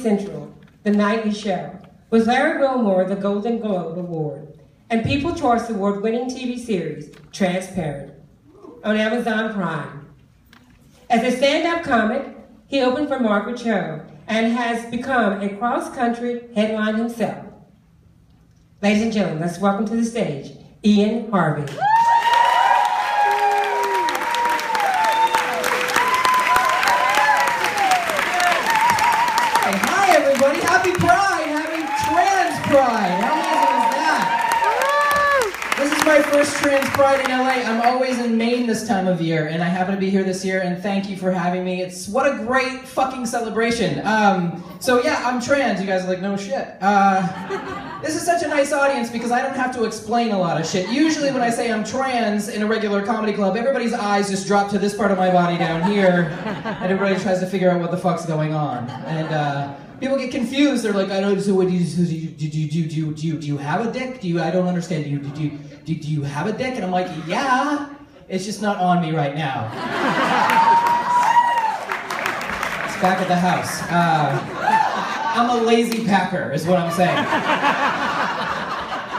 Central, The Nightly Show, with Larry Wilmore the Golden Globe Award, and People Choice Award winning TV series, Transparent, on Amazon Prime. As a stand up comic, he opened for Margaret Cho and has become a cross country headline himself. Ladies and gentlemen, let's welcome to the stage Ian Harvie. Hi, everybody. Happy Pride. Happy Trans Pride. How amazing is that? This is my first Trans Pride in LA. I'm always in Maine this time of year, and I happen to be here this year, and thank you for having me. It's what a great fucking celebration. Um, so, yeah, I'm trans. You guys are like, no shit. Uh, this is such a nice audience because I don't have to explain a lot of shit. Usually, when I say I'm trans in a regular comedy club, everybody's eyes just drop to this part of my body down here, and everybody tries to figure out what the fuck's going on. And uh, people get confused. They're like, I don't. So, what do you do? You do you do you, do you, do you have a dick? Do you? I don't understand. Do you do you, do, do you have a dick? And I'm like, yeah. It's just not on me right now. It's back at the house. Uh, I'm a lazy packer, is what I'm saying.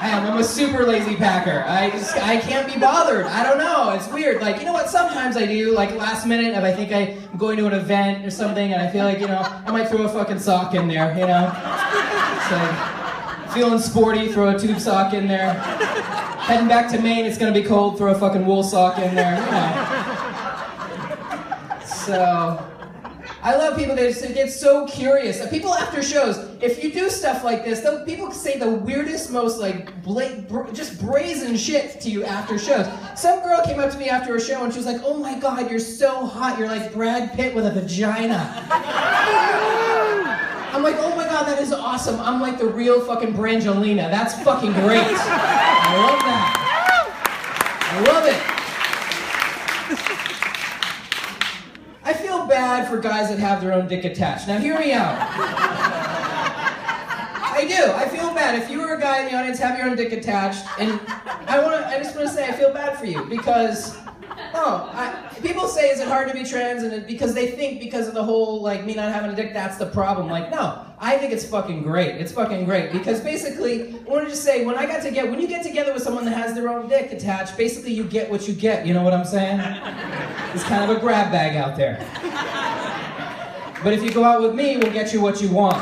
I am. I'm a super lazy packer. I just I can't be bothered. I don't know. It's weird. Like you know what? Sometimes I do. Like last minute, if I think I'm going to an event or something, and I feel like you know I might throw a fucking sock in there. You know, like feeling sporty, throw a tube sock in there. Heading back to Maine, it's gonna be cold. Throw a fucking wool sock in there. You know. So. I love people that just get so curious. People after shows, if you do stuff like this, they'll- people say the weirdest, most like bla- br- just brazen shit to you after shows. Some girl came up to me after a show and she was like, "Oh my god, you're so hot. You're like Brad Pitt with a vagina." I'm like, "Oh my god, that is awesome. I'm like the real fucking Brangelina. That's fucking great. I love that. I love it." I feel bad for guys that have their own dick attached. Now, hear me out. I do. I feel bad. If you were a guy in the audience, have your own dick attached, and I want to. I just want to say I feel bad for you because, oh, I, people say is it hard to be trans, and it, because they think because of the whole like me not having a dick, that's the problem. Like, no, I think it's fucking great. It's fucking great because basically, I want to say when I got together, when you get together with someone that has their own dick attached, basically you get what you get. You know what I'm saying? It's kind of a grab bag out there. But if you go out with me, we'll get you what you want.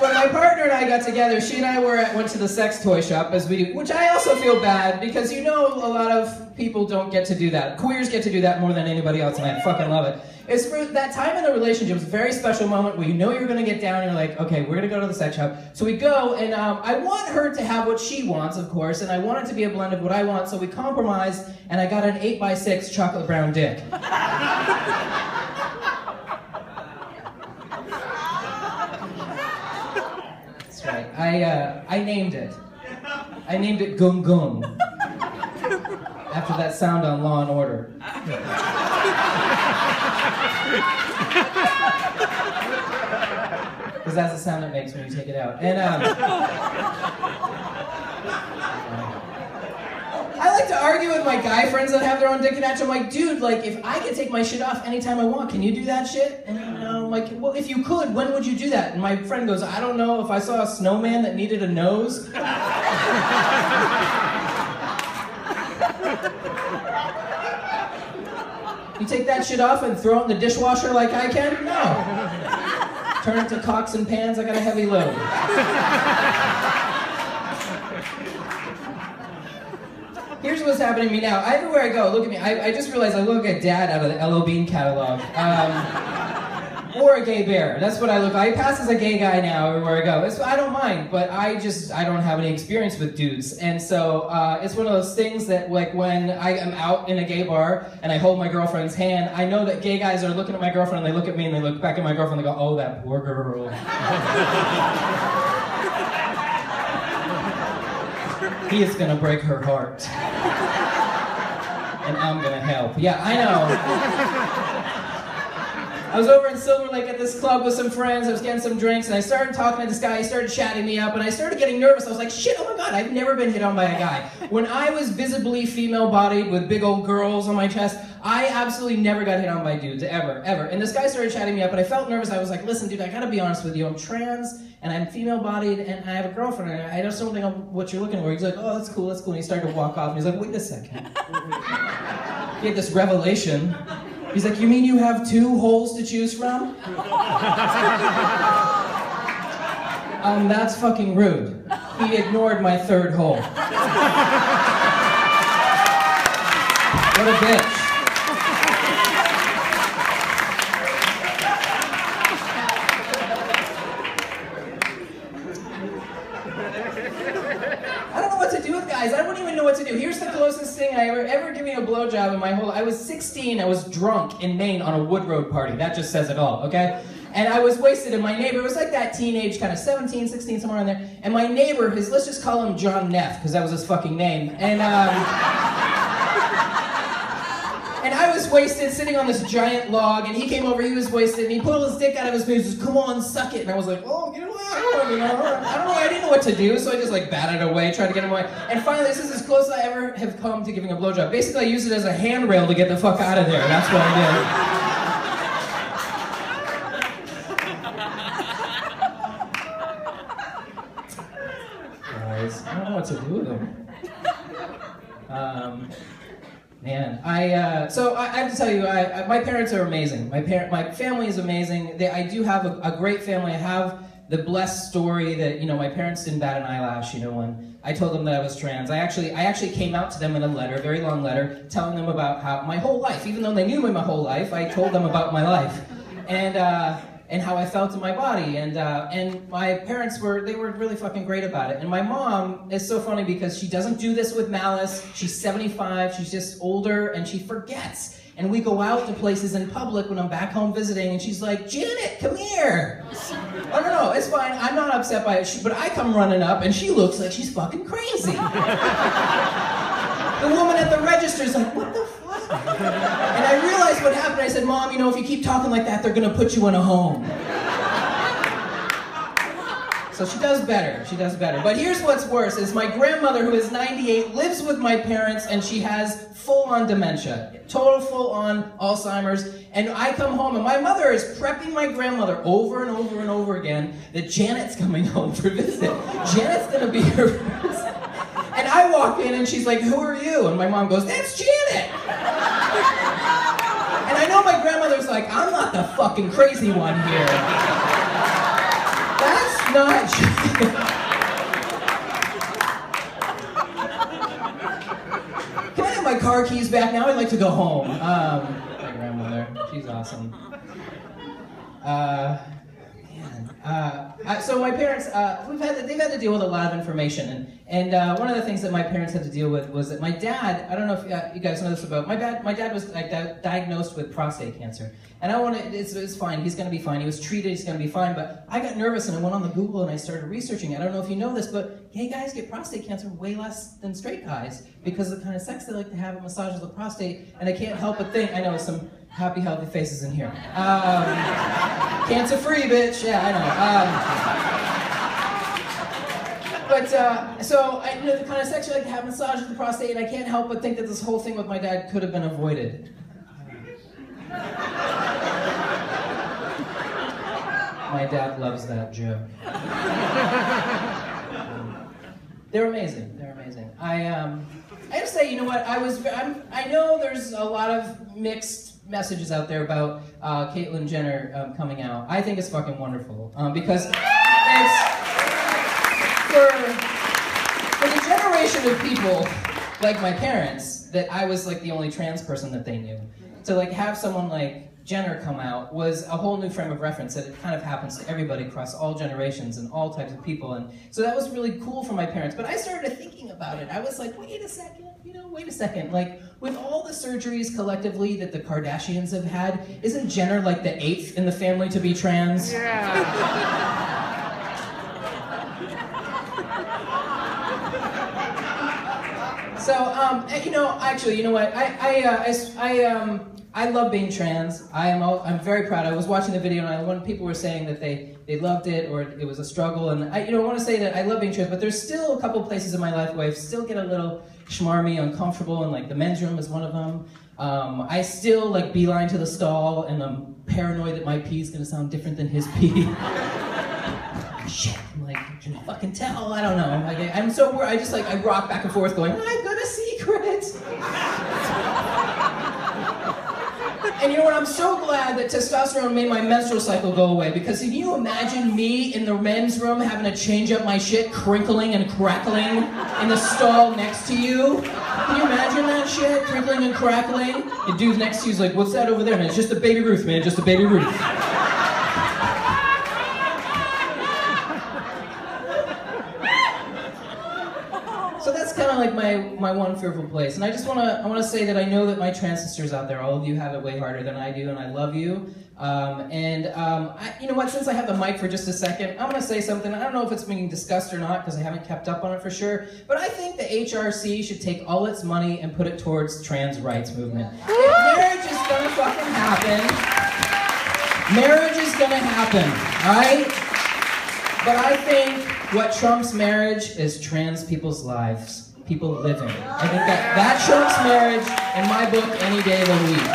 When my partner and I got together, she and I were at, went to the sex toy shop as we do, which I also feel bad because you know a lot of people don't get to do that. Queers get to do that more than anybody else, and I fucking love it. It's for that time in the relationship. It's a very special moment where you know you're gonna get down. And you're like, okay, we're gonna go to the sex shop. So we go, and um, I want her to have what she wants, of course, and I want it to be a blend of what I want. So we compromised, and I got an eight by six chocolate brown dick. That's right. I uh, I named it. I named it Gung Gung. After that sound on Law and Order. Because that's the sound it makes when you take it out. And um, I like to argue with my guy friends that have their own dick attached. I'm like, dude, like if I can take my shit off anytime I want, can you do that shit? And I'm like, well, if you could, when would you do that? And my friend goes, I don't know. If I saw a snowman that needed a nose. You take that shit off and throw it in the dishwasher like I can? No. Turn it to cocks and pans, I got a heavy load. Here's what's happening to me now. Everywhere I go, look at me. I, I just realized I look like a dad out of the L.O. Bean catalog. Um, or a gay bear. That's what I look like. I pass as a gay guy now everywhere I go. It's, I don't mind, but I just, I don't have any experience with dudes. And so uh, it's one of those things that, like, when I am out in a gay bar and I hold my girlfriend's hand, I know that gay guys are looking at my girlfriend and they look at me and they look back at my girlfriend and they go, oh, that poor girl. he is gonna break her heart. And I'm gonna help. Yeah, I know. I was over in Silver Lake at this club with some friends. I was getting some drinks, and I started talking to this guy. He started chatting me up, and I started getting nervous. I was like, shit, oh my god, I've never been hit on by a guy. When I was visibly female bodied with big old girls on my chest, I absolutely never got hit on by dudes, ever, ever. And this guy started chatting me up, and I felt nervous. I was like, listen, dude, I gotta be honest with you. I'm trans, and I'm female bodied, and I have a girlfriend, and I just don't think I'm what you're looking for. He's like, oh, that's cool, that's cool. And he started to walk off, and he's like, wait a second. he had this revelation. He's like, you mean you have two holes to choose from? um, that's fucking rude. He ignored my third hole. What a bitch. I don't know what to do with guys. I don't even know what to do. Here's the closest thing I ever ever giving a blowjob in my whole. I was 16. I was drunk in Maine on a wood road party. That just says it all. Okay. And I was wasted, and my neighbor was like that teenage, kind of 17, 16, somewhere in there. And my neighbor, his let's just call him John Neff, because that was his fucking name. And um, and I was wasted, sitting on this giant log, and he came over, he was wasted, and he pulled his dick out of his and says, "Come on, suck it." And I was like, "Oh, get away!" I don't know, I don't know, I didn't know what to do, so I just like batted away, tried to get him away. And finally, this is as close as I ever have come to giving a blowjob. Basically, I used it as a handrail to get the fuck out of there. That's what I did. I uh, so I, I have to tell you, I, I, my parents are amazing. My parent, my family is amazing. They, I do have a, a great family. I have the blessed story that you know my parents didn't bat an eyelash. You know when I told them that I was trans, I actually I actually came out to them in a letter, a very long letter, telling them about how my whole life, even though they knew me my whole life, I told them about my life, and. Uh, and how I felt in my body. And uh, and my parents were they were really fucking great about it. And my mom is so funny because she doesn't do this with malice. She's 75. She's just older and she forgets. And we go out to places in public when I'm back home visiting, and she's like, Janet, come here. oh, no, no, it's fine. I'm not upset by it. She, but I come running up, and she looks like she's fucking crazy. the woman at the register's like, what the fuck? And I realized what happened. I said, Mom, you know, if you keep talking like that, they're going to put you in a home. So she does better. She does better. But here's what's worse is my grandmother, who is 98, lives with my parents and she has full-on dementia. Total full-on Alzheimer's. And I come home and my mother is prepping my grandmother over and over and over again that Janet's coming home for visit. Janet's gonna be here. And I walk in and she's like, who are you? And my mom goes, that's Janet. And I know my grandmother's like, I'm not the fucking crazy one here. That's not Can I have my car keys back now? I'd like to go home. Um, my grandmother, she's awesome. Uh, man. Uh, I, so my parents, uh, we've had they've had to deal with a lot of information, and and uh, one of the things that my parents had to deal with was that my dad, I don't know if uh, you guys know this about my dad. My dad was like, di- diagnosed with prostate cancer, and I want to. It's, it's fine. He's going to be fine. He was treated. He's going to be fine. But I got nervous and I went on the Google and I started researching. I don't know if you know this, but gay guys get prostate cancer way less than straight guys because of the kind of sex they like to have and massages the prostate. And I can't help but think. I know some happy, healthy faces in here. Um, cancer free, bitch. Yeah, I know. Um, but uh, so I you know the kind of sex you like to have massage with the prostate, and I can't help but think that this whole thing with my dad could have been avoided. my dad loves that joke. Um, they're amazing. They're amazing. I um, I have to say, you know what? I was I'm, I know there's a lot of mixed messages out there about uh, Caitlyn Jenner um, coming out. I think it's fucking wonderful um, because it's for for the generation of people like my parents that I was like the only trans person that they knew. To like have someone like Jenner come out was a whole new frame of reference that it kind of happens to everybody across all generations and all types of people. And so that was really cool for my parents. But I started thinking about it. I was like, wait a second, you know, wait a second. Like, with all the surgeries collectively that the Kardashians have had, isn't Jenner like the eighth in the family to be trans? Yeah. So, um, eh, you know, actually, you know what? I, I, uh, I, I, um, I love being trans. I am. All, I'm very proud. I was watching the video, and I, when people were saying that they they loved it or it was a struggle, and I you know I want to say that I love being trans, but there's still a couple places in my life where I still get a little schmarmy, uncomfortable, and like the men's room is one of them. Um, I still like beeline to the stall, and I'm paranoid that my pee is gonna sound different than his pee. Shit, I'm like, can you fucking tell? I don't know. I'm, Like, I'm so worried. I just like I rock back and forth, going, I've got a secret. And you know what? I'm so glad that testosterone made my menstrual cycle go away because can you imagine me in the men's room having to change up my shit, crinkling and crackling in the stall next to you? Can you imagine that shit? Crinkling and crackling? The dude next to you's like, what's that over there, man? It's just a baby Ruth, man. Just a baby Ruth. So that's kind of like my, my one fearful place. And I just want to I want to say that I know that my trans sisters out there, all of you have it way harder than I do, and I love you. Um, and um, I, you know what? Since I have the mic for just a second, I'm going to say something. I don't know if it's being discussed or not because I haven't kept up on it for sure. But I think the HRC should take all its money and put it towards trans rights movement. If marriage is going to fucking happen, marriage is going to happen, all right? But I think what trumps marriage is trans people's lives, people living. I think that that trumps marriage in my book any day of the week.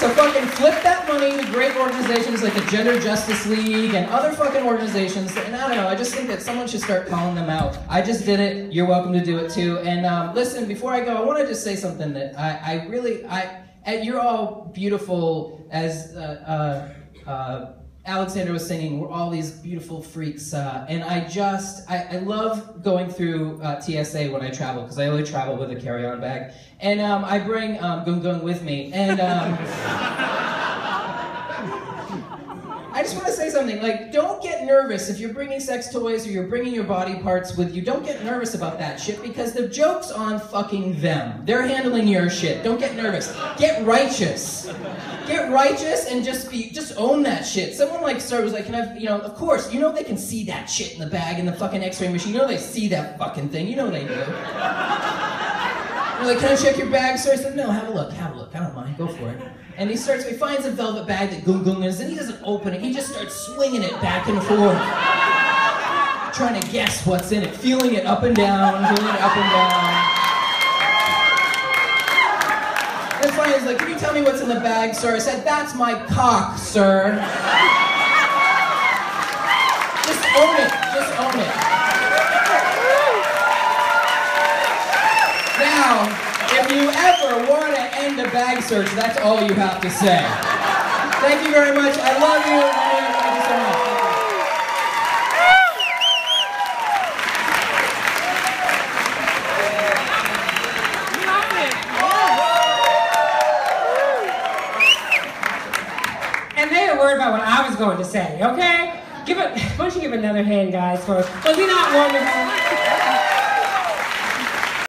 So fucking flip that money to great organizations like the Gender Justice League and other fucking organizations. And I don't know, I just think that someone should start calling them out. I just did it. You're welcome to do it too. And um, listen, before I go, I want to just say something that I, I really, I, you're all beautiful as. Uh, uh, uh, Alexander was singing, we're all these beautiful freaks, uh, and I just, I, I love going through uh, TSA when I travel, because I only travel with a carry-on bag, and um, I bring um, Gung Gung with me, and um, I just want to say something, like, don't get nervous if you're bringing sex toys or you're bringing your body parts with you, don't get nervous about that shit, because the joke's on fucking them. They're handling your shit, don't get nervous. Get righteous get righteous and just be just own that shit. Someone like Sir was like, can I, you know, of course, you know they can see that shit in the bag in the fucking X-ray machine. You know they see that fucking thing. You know they do. You're like, can I check your bag, sir? I said, no, have a look, have a look. I don't mind, go for it. And he starts, he finds a velvet bag that Gung Gung is, and he doesn't open it. He just starts swinging it back and forth, trying to guess what's in it, feeling it up and down, feeling it up and down. And finally, he's like, can you tell me what's in the bag, sir? I said, that's my cock, sir. Just own it. Just own it. Now, if you ever want to end a bag search, that's all you have to say. Thank you very much. I love you. And they are worried about what I was going to say, okay? Give it, why don't you give another hand, guys, for, us? was he not wonderful?